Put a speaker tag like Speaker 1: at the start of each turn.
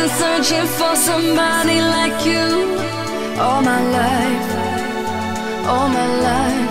Speaker 1: been searching for somebody like you all my life, all my life.